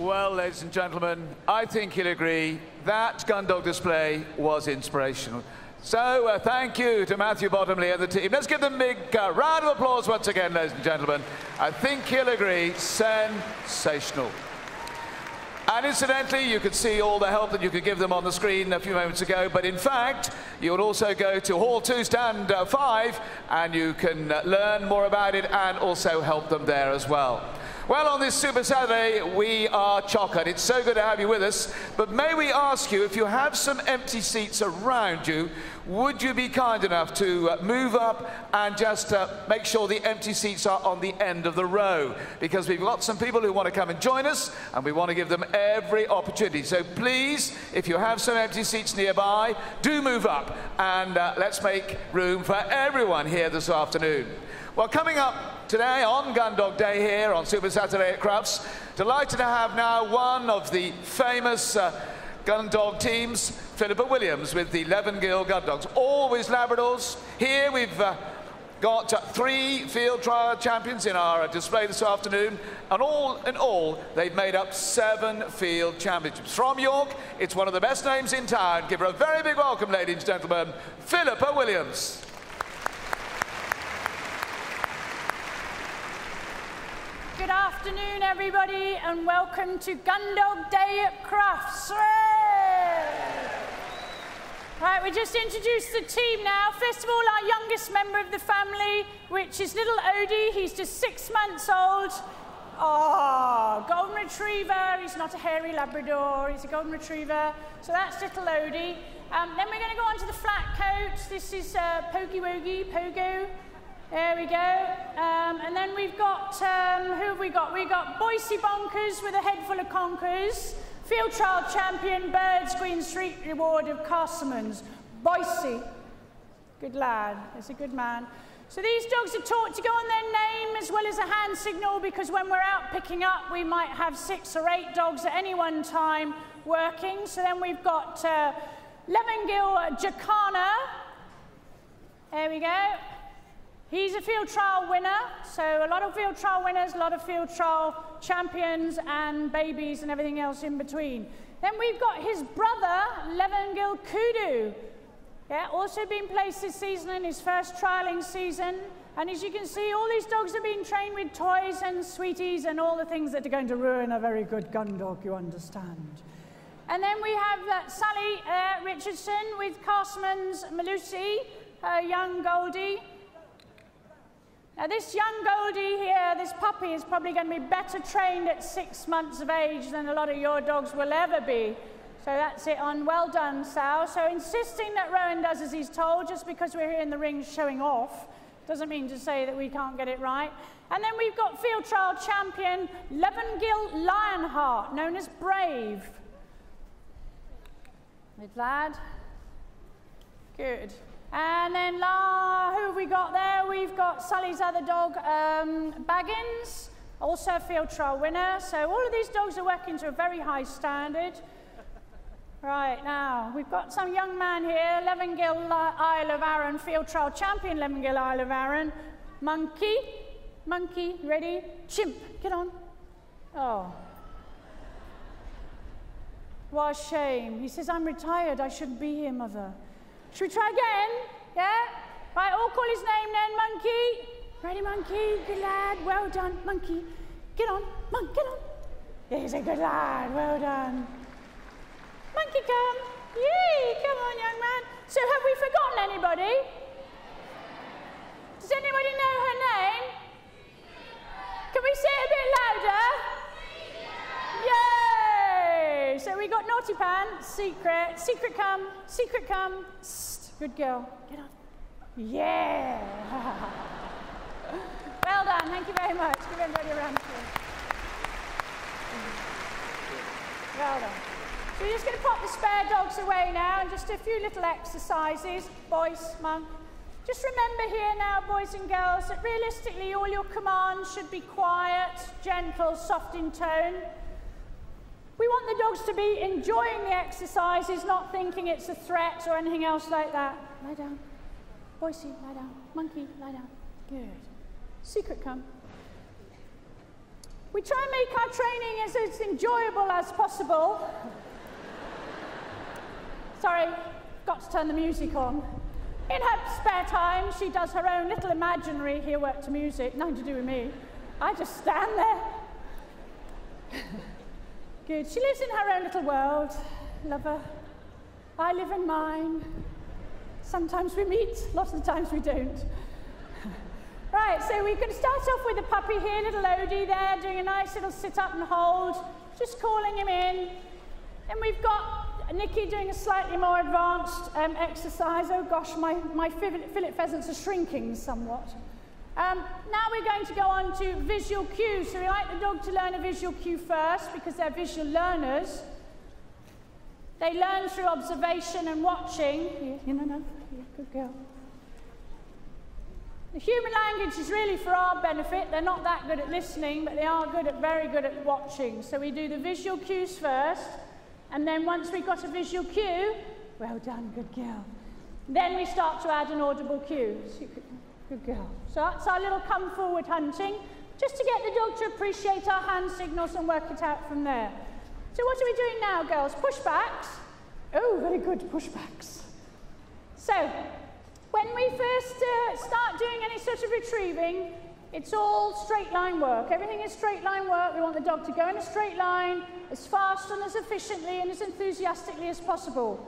Well, ladies and gentlemen, I think you'll agree that gun dog display was inspirational. So uh, thank you to Matthew Bottomley and the team. Let's give them a big uh, round of applause once again, ladies and gentlemen. I think he'll agree, sensational. And incidentally, you could see all the help that you could give them on the screen a few moments ago. But in fact, you would also go to Hall 2, Stand uh, 5, and you can uh, learn more about it and also help them there as well. Well, on this Super Saturday, we are chocolate. It's so good to have you with us. But may we ask you, if you have some empty seats around you, would you be kind enough to uh, move up and just uh, make sure the empty seats are on the end of the row? Because we've got some people who want to come and join us, and we want to give them every opportunity. So please, if you have some empty seats nearby, do move up, and uh, let's make room for everyone here this afternoon. Well, coming up today on Gundog Day here on Super Saturday at Crufts, delighted to have now one of the famous uh, gun dog teams, Philippa Williams with the Levenghyl Gun Dogs. Always Labradors. Here we've uh, got uh, three field trial champions in our uh, display this afternoon, and all in all, they've made up seven field championships. From York, it's one of the best names in town. Give her a very big welcome, ladies and gentlemen, Philippa Williams. Good afternoon, everybody, and welcome to Gundog Day at Crufts. Right, we just introduced the team now. First of all, our youngest member of the family, which is little Odie. He's just six months old. Oh, golden retriever. He's not a hairy Labrador. He's a golden retriever. So that's little Odie. Um, then we're going to go on to the flat coat. This is uh, Pokey Wogie, Pogo. There we go. Um, and then we've got, um, who have we got? We've got Boise Bonkers with a head full of conkers. Field trial champion, Birds Green Street Reward of Castlemans. Boise. Good lad. He's a good man. So these dogs are taught to go on their name as well as a hand signal because when we're out picking up, we might have six or eight dogs at any one time working. So then we've got uh, Levenghyl Jacana. There we go. He's a field trial winner, so a lot of field trial winners, a lot of field trial champions and babies and everything else in between. Then we've got his brother, Levenghyl Kudu. Yeah, also been placed this season in his first trialing season. And as you can see, all these dogs have been trained with toys and sweeties and all the things that are going to ruin a very good gun dog, you understand. And then we have uh, Sally uh, Richardson with Castleman's Malusi, her young Goldie. Now this young Goldie here, this puppy, is probably going to be better trained at six months of age than a lot of your dogs will ever be. So that's it on well done, Sal. So insisting that Rowan does as he's told, just because we're here in the ring showing off, doesn't mean to say that we can't get it right. And then we've got field trial champion Levenghyl Lionheart, known as Brave. Good lad. Good. And then la, who have we got there? We've got Sully's other dog, um, Baggins, also a field trial winner. So all of these dogs are working to a very high standard. Right, now, we've got some young man here, Levenghyl Isle of Arran, field trial champion, Levenghyl Isle of Arran. Monkey, monkey, ready? Chimp, get on. Oh. What a shame. He says, I'm retired, I shouldn't be here, mother. Should we try again? Yeah? Right, all call his name then, monkey. Ready, monkey? Good lad. Well done, monkey. Get on, monk, get on. He's a good lad. Well done. Monkey, come. Yay, come on, young man. So have we forgotten anybody? Does anybody know her name? Can we say it a bit louder? Yay! So we got Naughty pan, Secret, Secret come, Secret come. Psst, good girl. Get on. Yeah! well done, thank you very much. Give everybody a round of applause. Well done. So we're just going to pop the spare dogs away now and just do a few little exercises. Boys, monk. Just remember here now, boys and girls, that realistically all your commands should be quiet, gentle, soft in tone. We want the dogs to be enjoying the exercises, not thinking it's a threat or anything else like that. Lie down. Boise, lie down. Monkey, lie down. Good. Secret come. We try and make our training as, as enjoyable as possible. Sorry, got to turn the music on. In her spare time, she does her own little imaginary here work to music, nothing to do with me. I just stand there. Good. She lives in her own little world. Love her. I live in mine. Sometimes we meet, lots of the times we don't. right, so we can start off with the puppy here, little Odie there, doing a nice little sit up and hold, just calling him in. Then we've got Nikki doing a slightly more advanced um, exercise. Oh gosh, my, my fillet pheasants are shrinking somewhat. Um, now we're going to go on to visual cues. So we like the dog to learn a visual cue first because they're visual learners. They learn through observation and watching. You no, good girl. The human language is really for our benefit. They're not that good at listening, but they are good at, very good at watching. So we do the visual cues first, and then once we've got a visual cue, well done, good girl. Then we start to add an audible cue. Good girl. So that's our little come forward hunting, just to get the dog to appreciate our hand signals and work it out from there. So what are we doing now, girls? Pushbacks. Oh, very good, pushbacks. So, when we first uh, start doing any sort of retrieving, it's all straight line work. Everything is straight line work. We want the dog to go in a straight line as fast and as efficiently and as enthusiastically as possible.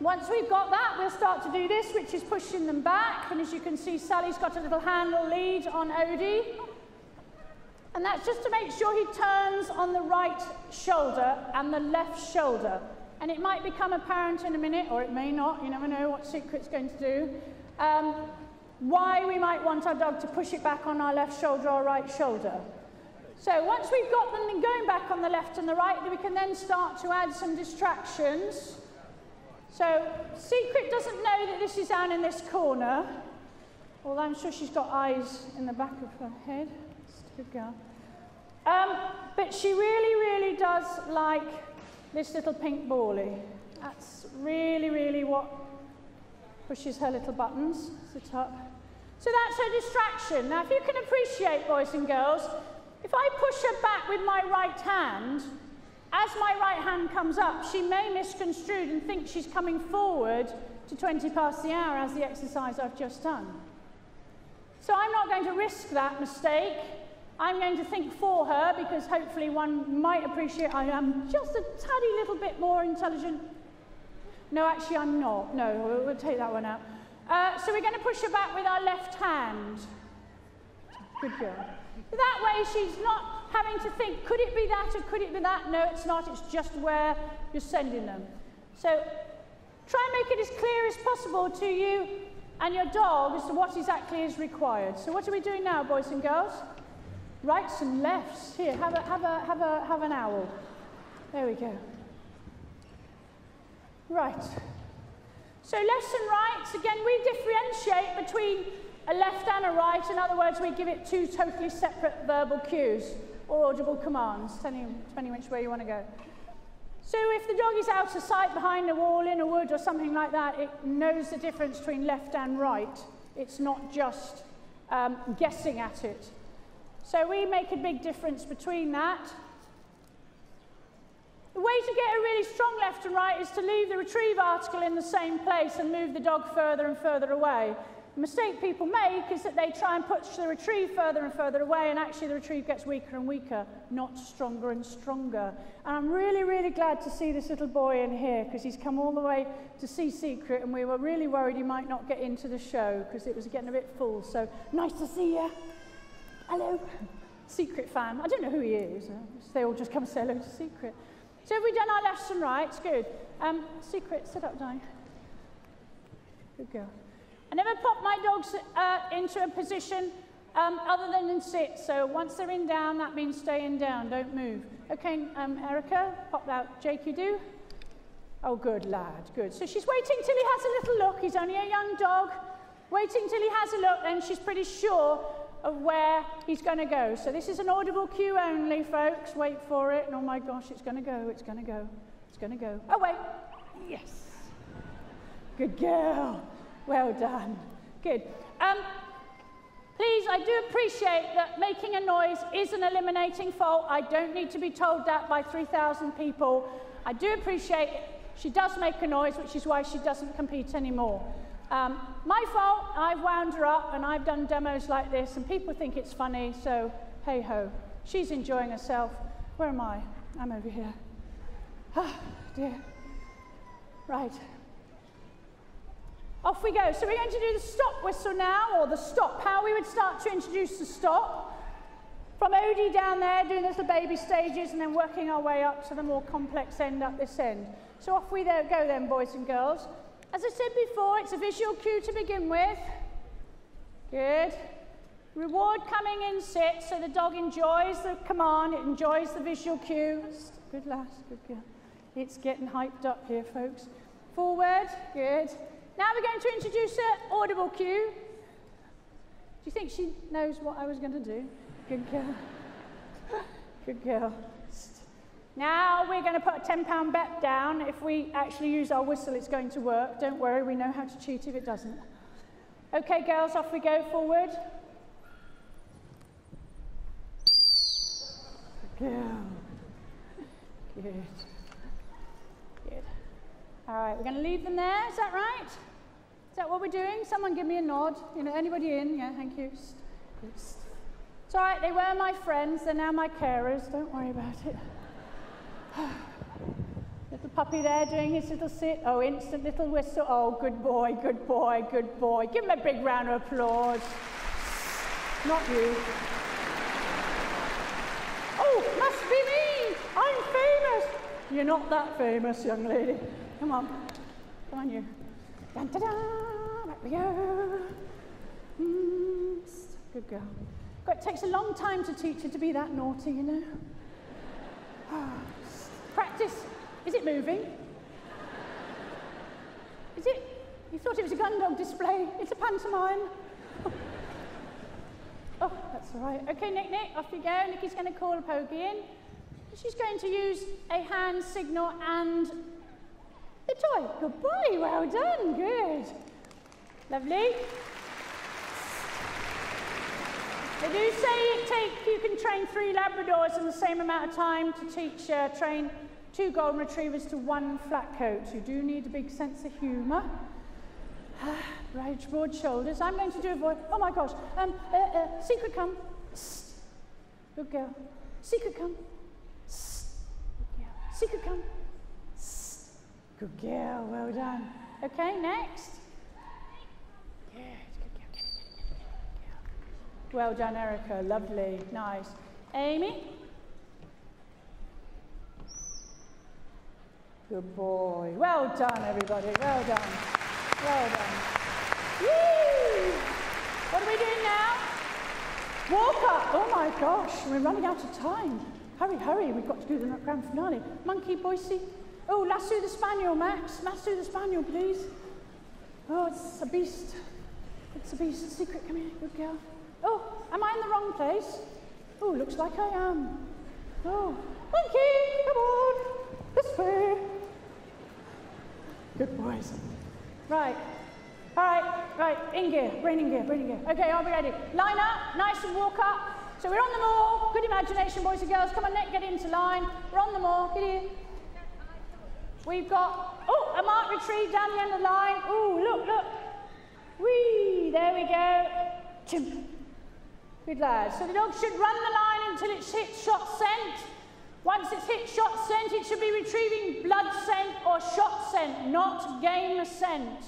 Once we've got that, we'll start to do this, which is pushing them back. And as you can see, Sally's got a little handle lead on Odie. And that's just to make sure he turns on the right shoulder and the left shoulder. And it might become apparent in a minute, or it may not, you never know what secret's going to do, um, why we might want our dog to push it back on our left shoulder or right shoulder. So once we've got them going back on the left and the right, we can then start to add some distractions. So Secret doesn't know that this is down in this corner, although I'm sure she's got eyes in the back of her head. Good girl. Um, but she really, really does like this little pink ballie. That's really, really what pushes her little buttons. Sit up. So that's her distraction. Now, if you can appreciate, boys and girls, if I push her back with my right hand, As my right hand comes up, she may misconstrue and think she's coming forward to 20 past the hour as the exercise I've just done. So I'm not going to risk that mistake. I'm going to think for her because hopefully one might appreciate I am just a tiny little bit more intelligent. No, actually I'm not. No, we'll, we'll take that one out. Uh, so we're going to push her back with our left hand. Good girl. That way, she's not having to think, could it be that or could it be that? No, it's not. It's just where you're sending them. So try and make it as clear as possible to you and your dog as to what exactly is required. So what are we doing now, boys and girls? Rights and lefts. Here, have, a, have, a, have, a, have an owl. There we go. Right. So lefts and rights, again, we differentiate between a left and a right. In other words, we give it two totally separate verbal cues or audible commands, depending, which way you want to go. So if the dog is out of sight behind a wall in a wood or something like that, it knows the difference between left and right. It's not just um, guessing at it. So we make a big difference between that. The way to get a really strong left and right is to leave the retrieve article in the same place and move the dog further and further away. The mistake people make is that they try and push the retrieve further and further away, and actually the retrieve gets weaker and weaker, not stronger and stronger. And I'm really, really glad to see this little boy in here because he's come all the way to see Secret, and we were really worried he might not get into the show because it was getting a bit full. So nice to see you. Hello, Secret fan. I don't know who he is. They all just come and say hello to Secret. So have we done our lesson and right? Good. Um, Secret, sit up, Di. Good girl. I never pop my dogs uh, into a position um, other than in sit. So once they're in down, that means staying down. Don't move. Okay, um, Erica, pop out. Jake, you do? Oh, good lad, good. So she's waiting till he has a little look. He's only a young dog. Waiting till he has a look, then she's pretty sure of where he's going to go. So this is an audible cue only, folks. Wait for it. oh my gosh, it's going to go, it's going to go, it's going to go. Oh, wait. Yes. Good girl. Well done. Good. Um, Please, I do appreciate that making a noise is an eliminating fault. I don't need to be told that by 3,000 people. I do appreciate it. She does make a noise, which is why she doesn't compete anymore. Um, my fault, I've wound her up and I've done demos like this, and people think it's funny, so hey ho. She's enjoying herself. Where am I? I'm over here. Ah, dear. Right. Off we go. So we're going to do the stop whistle now, or the stop. How we would start to introduce the stop. From Odie down there, doing the little baby stages, and then working our way up to the more complex end up this end. So off we go then, boys and girls. As I said before, it's a visual cue to begin with. Good. Reward coming in sit, so the dog enjoys the command, it enjoys the visual cue. Good lass, good girl. It's getting hyped up here, folks. Forward, good. Now we're going to introduce an audible cue. Do you think she knows what I was going to do? Good girl. Good girl. Now we're going to put a £10 bet down. If we actually use our whistle, it's going to work. Don't worry, we know how to cheat if it doesn't. Okay, girls, off we go forward. Good girl. Good. All right, we're going to leave them there. Is that right? Is that what we're doing? Someone give me a nod. You know, anybody in? Yeah, thank you. It's all right, they were my friends. They're now my carers. Don't worry about it. little puppy there doing his little sit. Oh, instant little whistle. Oh, good boy, good boy, good boy. Give him a big round of applause. Not you. Oh, must be me. I'm famous. You're not that famous, young lady. Come on. Come on, you. Dun, da, da. We go. Mm, good girl. God, it takes a long time to teach her to be that naughty, you know. Practice. Is it moving? Is it? You thought it was a gun dog display. It's a pantomime. oh, that's all right. Okay, Nick, Nick, off you go. Nicky's going to call a pokey in. She's going to use a hand signal and toy. Good boy, well done, good. Lovely. They do say it take, you can train three Labradors in the same amount of time to teach, uh, train two Golden Retrievers to one flat coat. You do need a big sense of humour. right, broad shoulders. I'm going to do a voice. Oh my gosh. Um, uh, uh, secret come. Good girl. Secret come. Good. Secret come. Good girl. Well done. Okay, next. Yeah, it's good girl. Well done, Erica. Lovely. Nice. Amy? Good boy. Well done, everybody. Well done. Well done. Woo! What are we doing now? Walk up. Oh my gosh, we're running out of time. Hurry, hurry. We've got to do the grand finale. Monkey, Boise. Oh, lasso the spaniel, Max. Lasso the spaniel, please. Oh, it's a beast. It's a beast. Secret, come here. Good girl. Oh, am I in the wrong place? Oh, looks like I am. Oh, monkey, come on, this way. Good boys. Right. All right, right, in gear, brain in gear, brain in gear. Okay, are ready? Line up, nice and walk up. So we're on the moor. Good imagination, boys and girls. Come on, Nick, get into line. We're on the moor. Get in. We've got, oh, a mark retrieve down the end of the line. Oh, look, look. Whee, there we go. Chimp. Good lad. So the dog should run the line until it's hit shot scent. Once it's hit shot scent, it should be retrieving blood scent or shot scent, not game scent.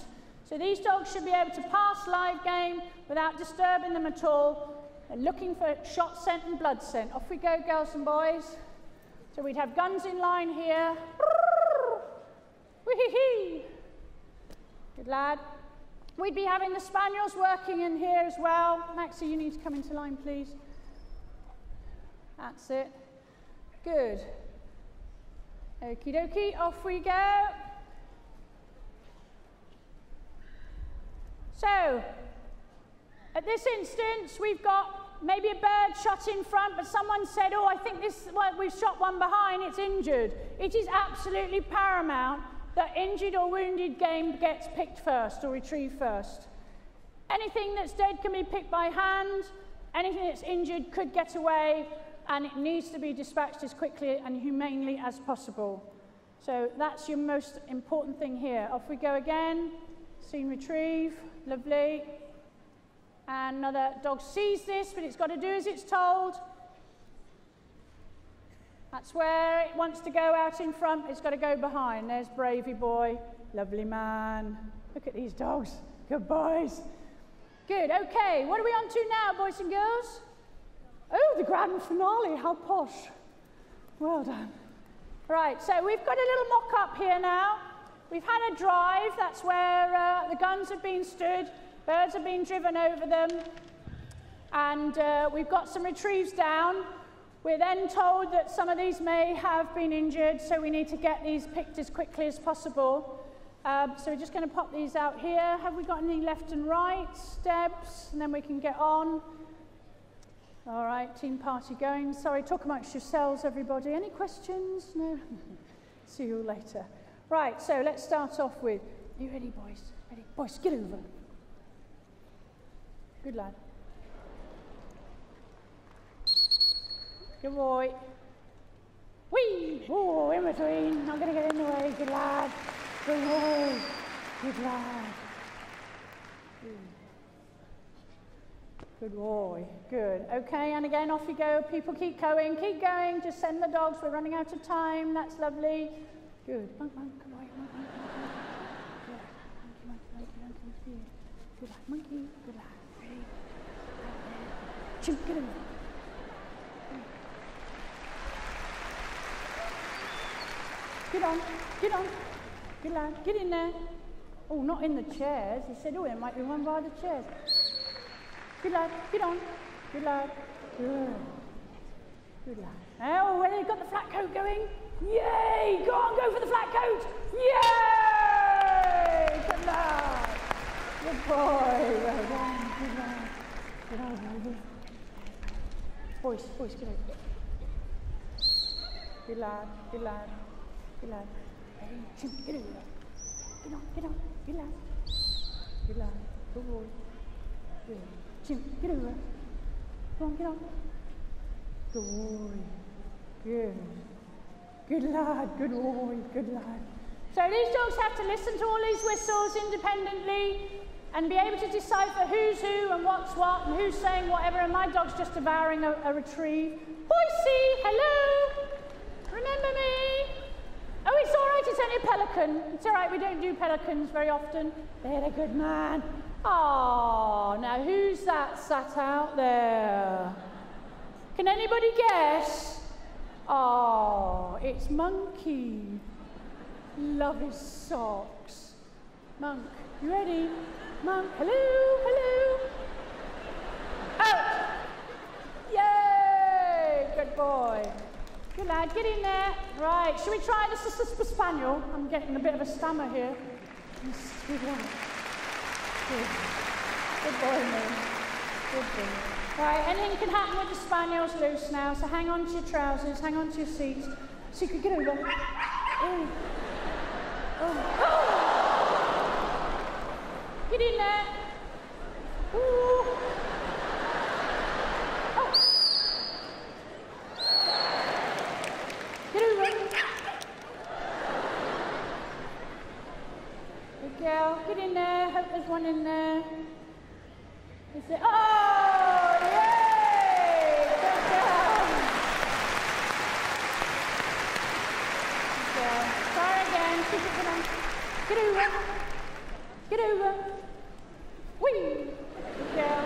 So these dogs should be able to pass live game without disturbing them at all. They're looking for shot scent and blood scent. Off we go, girls and boys. So we'd have guns in line here. Good lad. We'd be having the Spaniels working in here as well. Maxie, you need to come into line, please. That's it. Good. Okie dokie, off we go. So, at this instance, we've got maybe a bird shot in front, but someone said, oh, I think this, well, we've shot one behind, it's injured. It is absolutely paramount that injured or wounded game gets picked first or retrieved first. Anything that's dead can be picked by hand. Anything that's injured could get away, and it needs to be dispatched as quickly and humanely as possible. So that's your most important thing here. Off we go again. Scene retrieve. Lovely. And another dog sees this, but it's got to do as it's told. That's where it wants to go out in front. It's got to go behind. There's Bravey Boy. Lovely man. Look at these dogs. Good boys. Good. Okay. What are we on to now, boys and girls? Oh, the grand finale. How posh. Well done. Right. So we've got a little mock up here now. We've had a drive. That's where uh, the guns have been stood. Birds have been driven over them. And uh, we've got some retrieves down. We're then told that some of these may have been injured, so we need to get these picked as quickly as possible. Um, so we're just going to pop these out here. Have we got any left and right steps? And then we can get on. All right, team party going. Sorry, talk amongst yourselves, everybody. Any questions? No? See you later. Right, so let's start off with, you ready, boys? Ready? Boys, get over. Good lad. Good boy. Whee! Oh, in between. I'm going to get in the way. Good lad. Good boy. Good lad. Good boy. Good. Okay, and again, off you go. People keep going. Keep going. Just send the dogs. We're running out of time. That's lovely. Good. Monk, monk, come on. Monkey, monkey, monkey, monkey. Good lad. Monkey. Good lad. Ready? Chimp, get. Get on, get on. Get lad, get in there. Oh, not in the chairs. He said, oh, there might be one by the chairs. Good lad, get on. Good lad. Good. Good lad. Eh, oh, well, they've got the flat coat going. Yay! Go on, go for the flat coat. Yay! Good lad. Good boy. Well done. Good lad. Good on, baby. Boys, boys, get over. Good lad, good lad. Lad. Jim, get over there. Get on, get on. Good lad. Good boy. Good. Jim, get over. Go on, get on. Good boy. Good. Good lad, good boy, good lad. So these dogs have to listen to all these whistles independently and be able to decipher who's who and what's what and who's saying whatever. And my dog's just devouring a, a retrieve. Boise, hello. Remember me? It's only a pelican. It's all right, we don't do pelicans very often. They're a good man. Oh, now who's that sat out there? Can anybody guess? Oh, it's Monkey. Love his socks. Monk, you ready? Monk, hello, hello. Out! Yay! Good boy. Good lad, get in there. Right, should we try the spaniel? I'm getting a bit of a stammer here. Good. Good. Boy, man. Good boy. Right, anything can happen with the spaniel's loose now, so hang on to your trousers, hang on to your seats, so you can get over. Oh. Oh. oh. Get in there. Ooh. Get over. Good girl. Get in there. Hope there's one in there. Is it? Oh, yay! Good girl. Good girl. Try again. Keep it going. Get over. Get over. Whee! Good girl.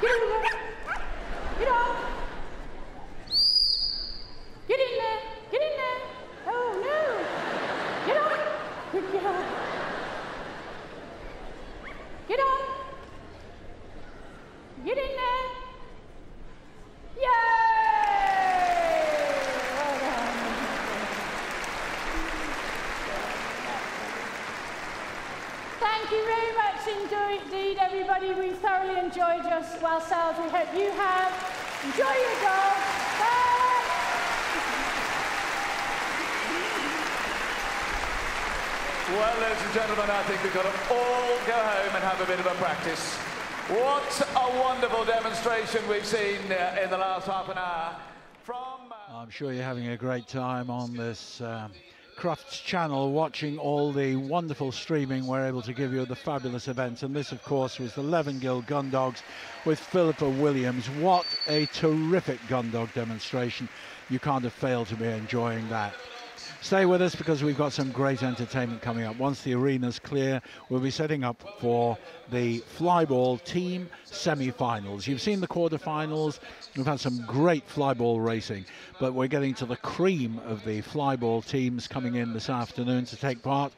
Get over. Get on. Get in there! Get in there! Oh no! Get on! Good girl. Get on! Get in there! Yay! Well done. Thank you very much indeed, everybody. We thoroughly enjoyed just ourselves. We hope you have. Enjoy your dog. Bye! Well, ladies and gentlemen, I think we've got to all go home and have a bit of a practice. What a wonderful demonstration we've seen uh, in the last half an hour from... Uh... I'm sure you're having a great time on this um, Crufts channel watching all the wonderful streaming we're able to give you the fabulous events. And this, of course, was the Levenghyl Gun Dogs with Philippa Williams. What a terrific gun dog demonstration. You can't have failed to be enjoying that. Stay with us because we've got some great entertainment coming up. Once the arena's clear, we'll be setting up for the flyball team semi-finals. You've seen the quarter-finals. We've had some great flyball racing, but we're getting to the cream of the flyball teams coming in this afternoon to take part.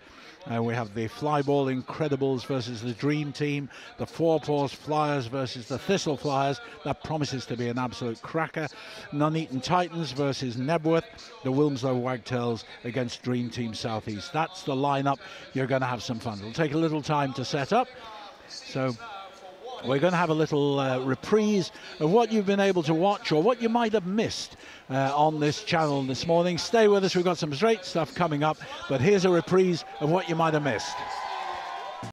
Uh, we have the Flyball Incredibles versus the Dream Team, the Four Paws Flyers versus the Thistle Flyers. That promises to be an absolute cracker. Nuneaton Titans versus Knebworth, the Wilmslow Wagtails against Dream Team Southeast. That's the lineup. You're going to have some fun. It'll take a little time to set up. So we're going to have a little uh, reprise of what you've been able to watch or what you might have missed uh, on this channel this morning. Stay with us, we've got some great stuff coming up, but here's a reprise of what you might have missed.